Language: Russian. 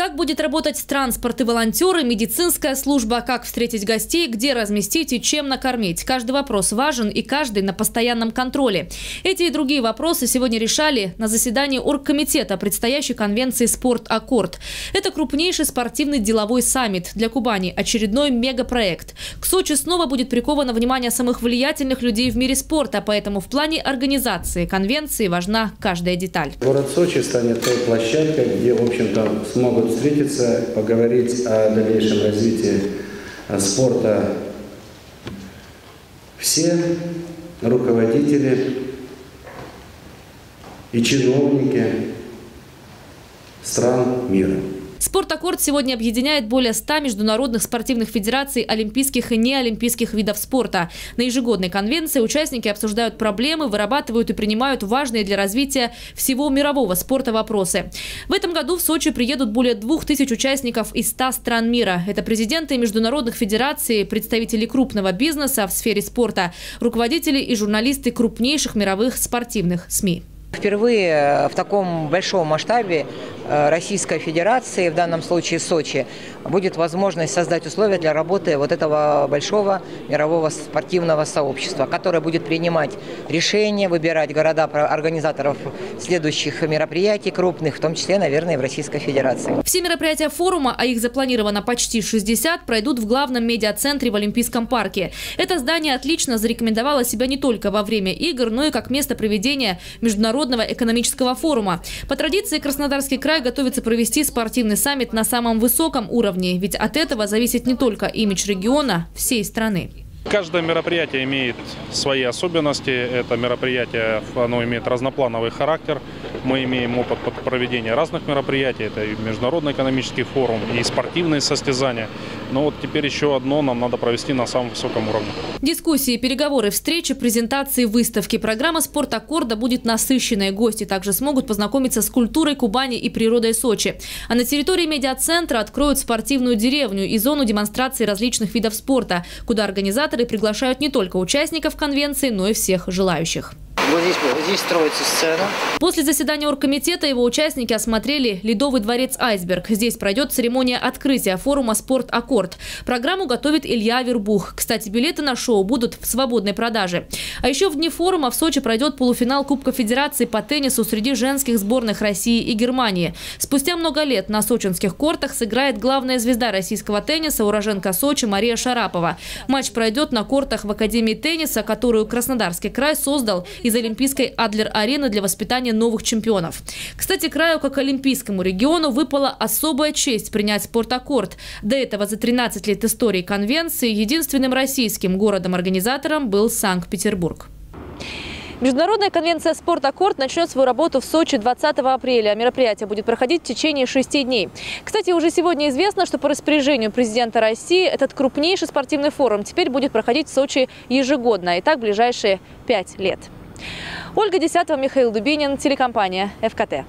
Как будет работать транспорт и волонтеры, медицинская служба, как встретить гостей, где разместить и чем накормить. Каждый вопрос важен и каждый на постоянном контроле. Эти и другие вопросы сегодня решали на заседании оргкомитета предстоящей конвенции «Спорт-Аккорд». Это крупнейший спортивный деловой саммит для Кубани, очередной мегапроект. К Сочи снова будет приковано внимание самых влиятельных людей в мире спорта, поэтому в плане организации конвенции важна каждая деталь. Город Сочи станет той площадкой, где, в общем-то, смогут встретиться, поговорить о дальнейшем развитии э, спорта все руководители и чиновники стран мира. Спорт-аккорд сегодня объединяет более 100 международных спортивных федераций олимпийских и неолимпийских видов спорта. На ежегодной конвенции участники обсуждают проблемы, вырабатывают и принимают важные для развития всего мирового спорта вопросы. В этом году в Сочи приедут более 2000 участников из 100 стран мира. Это президенты международных федераций, представители крупного бизнеса в сфере спорта, руководители и журналисты крупнейших мировых спортивных СМИ. Впервые в таком большом масштабе Российской Федерации, в данном случае Сочи, будет возможность создать условия для работы вот этого большого мирового спортивного сообщества, которое будет принимать решения, выбирать города организаторов следующих мероприятий крупных, в том числе, наверное, и в Российской Федерации. Все мероприятия форума, а их запланировано почти 60, пройдут в главном медиацентре в Олимпийском парке. Это здание отлично зарекомендовало себя не только во время игр, но и как место проведения Международного экономического форума. По традиции Краснодарский край Край готовится провести спортивный саммит на самом высоком уровне, ведь от этого зависит не только имидж региона, всей страны. Каждое мероприятие имеет свои особенности. Это мероприятие оно имеет разноплановый характер. Мы имеем опыт проведения разных мероприятий. Это и Международный экономический форум, и спортивные состязания. Но вот теперь еще одно нам надо провести на самом высоком уровне. Дискуссии, переговоры, встречи, презентации, выставки. Программа «Спорт Аккорда» будет насыщенной. Гости также смогут познакомиться с культурой Кубани и природой Сочи. А на территории медиацентра откроют спортивную деревню и зону демонстрации различных видов спорта, куда организаторы приглашают не только участников конвенции, но и всех желающих. Вот здесь, здесь строится сцена. После заседания оргкомитета его участники осмотрели Ледовый дворец «Айсберг». Здесь пройдет церемония открытия форума «Спорт Аккорд». Программу готовит Илья Вербух. Кстати, билеты на шоу будут в свободной продаже. А еще в дни форума в Сочи пройдет полуфинал Кубка Федерации по теннису среди женских сборных России и Германии. Спустя много лет на сочинских кортах сыграет главная звезда российского тенниса, уроженка Сочи Мария Шарапова. Матч пройдет на кортах в Академии тенниса, которую Краснодарский край создал из Олимпийской Адлер-арены для воспитания новых чемпионов. Кстати, краю, как олимпийскому региону, выпала особая честь принять спортаккорд. До этого за 13 лет истории конвенции единственным российским городом-организатором был Санкт-Петербург. Международная конвенция «Спорт Аккорд» начнет свою работу в Сочи 20 апреля. Мероприятие будет проходить в течение шести дней. Кстати, уже сегодня известно, что по распоряжению президента России этот крупнейший спортивный форум теперь будет проходить в Сочи ежегодно. И так ближайшие пять лет. Ольга Десятого, Михаил Дубинин, телекомпания «ФКТ».